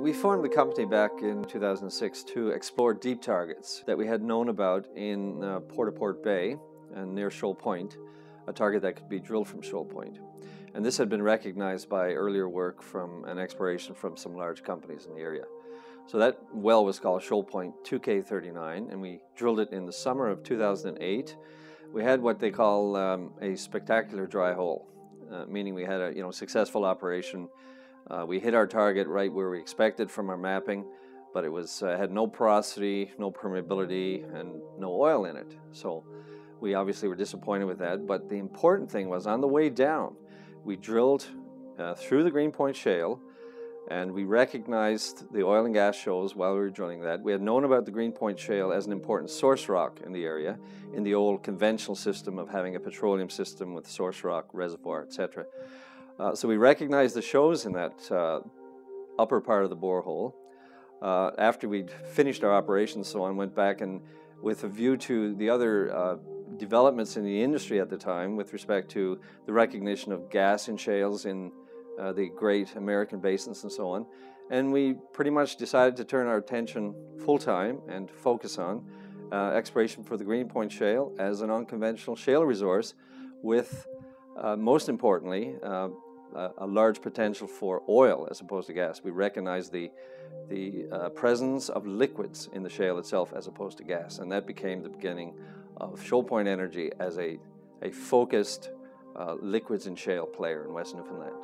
We formed the company back in 2006 to explore deep targets that we had known about in uh, Port au Port Bay and near Shoal Point, a target that could be drilled from Shoal Point. And this had been recognized by earlier work from an exploration from some large companies in the area. So that well was called Shoal Point 2K39, and we drilled it in the summer of 2008. We had what they call um, a spectacular dry hole, uh, meaning we had a you know successful operation. Uh, we hit our target right where we expected from our mapping, but it was uh, had no porosity, no permeability, and no oil in it. So we obviously were disappointed with that. But the important thing was on the way down, we drilled uh, through the Green Point Shale and we recognized the oil and gas shows while we were drilling that. We had known about the Green Point Shale as an important source rock in the area, in the old conventional system of having a petroleum system with source rock, reservoir, etc. Uh, so we recognized the shows in that uh, upper part of the borehole. Uh, after we'd finished our operations, so on, went back and with a view to the other uh, developments in the industry at the time with respect to the recognition of gas in shales in uh, the great American basins and so on. And we pretty much decided to turn our attention full time and focus on uh, exploration for the Green Point Shale as an unconventional shale resource with, uh, most importantly, uh, a large potential for oil as opposed to gas. We recognize the, the uh, presence of liquids in the shale itself as opposed to gas, and that became the beginning of Shoal Point Energy as a, a focused uh, liquids and shale player in West Newfoundland.